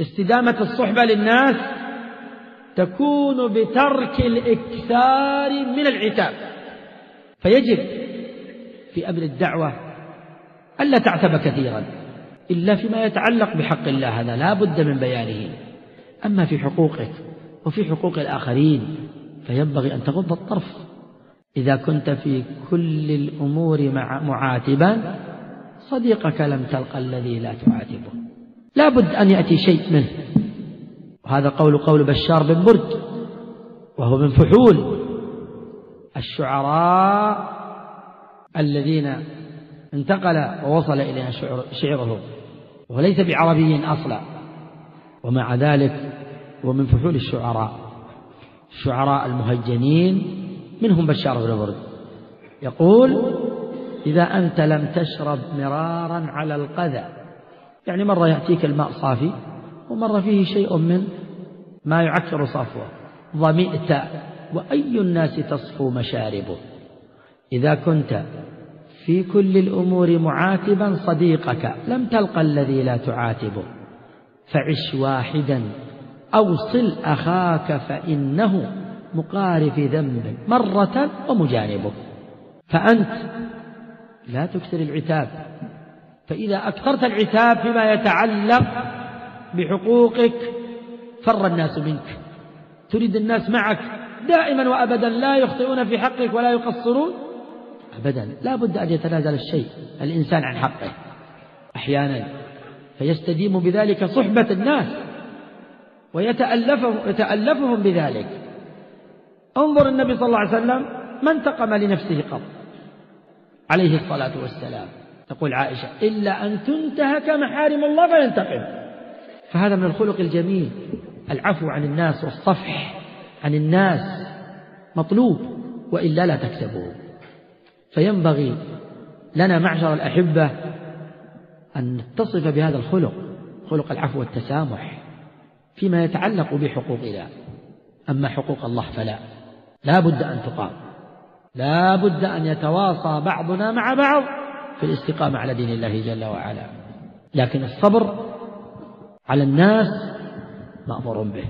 استدامة الصحبة للناس تكون بترك الإكثار من العتاب. فيجب في أمر الدعوة ألا تعتب كثيرا. إلا فيما يتعلق بحق الله هذا لا بد من بيانه. أما في حقوقك وفي حقوق الآخرين فينبغي أن تغض الطرف. إذا كنت في كل الأمور مع معاتبا صديقك لم تلقى الذي لا تعاتبه. لا بد أن يأتي شيء منه. وهذا قول قول بشار بن برد وهو من فحول الشعراء الذين انتقل ووصل إلينا شعره وليس بعربي أصلا. ومع ذلك هو من فحول الشعراء. الشعراء المهجنين منهم بشار بن برد. يقول إذا أنت لم تشرب مرارا على القذى يعني مرة يأتيك الماء صافي ومرة فيه شيء من ما يعكر صفوه ظمئت وأي الناس تصفو مشاربه؟ إذا كنت في كل الأمور معاتبا صديقك لم تلقى الذي لا تعاتبه. فعش واحدا أوصل أخاك فإنه مقارف ذنب مرة ومجانبه. فأنت لا تكثر العتاب. فإذا أكثرت العتاب فيما يتعلق بحقوقك فر الناس منك. تريد الناس معك دائما وأبدا لا يخطئون في حقك ولا يقصرون. أبدا لا بد أن يتنازل الشيء الإنسان عن حقه. أحيانا فيستديم بذلك صحبة الناس ويتألفهم يتألفهم بذلك. انظر النبي صلى الله عليه وسلم ما انتقم لنفسه قط. عليه الصلاة والسلام. تقول عائشة إلا أن تنتهك محارم الله فينتقم. فهذا من الخلق الجميل. العفو عن الناس والصفح عن الناس مطلوب وإلا لا تكسبه فينبغي لنا معشر الأحبة أن نتصف بهذا الخلق خلق العفو والتسامح فيما يتعلق بحقوقنا. أما حقوق الله فلا. لا بد أن تقام. لا بد أن يتواصى بعضنا مع بعض. في الاستقامة على دين الله جل وعلا. لكن الصبر على الناس مأمور به.